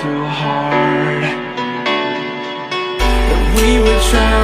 too hard. We would try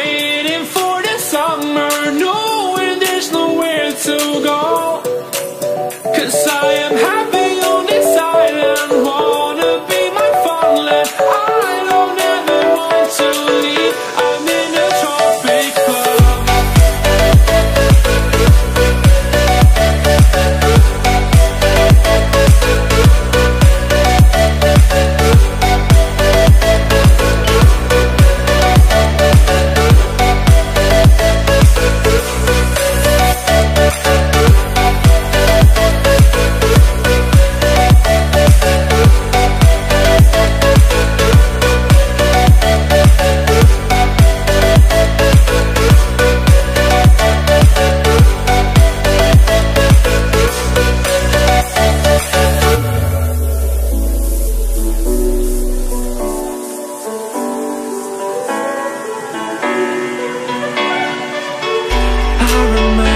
waiting for the summer. No. I remember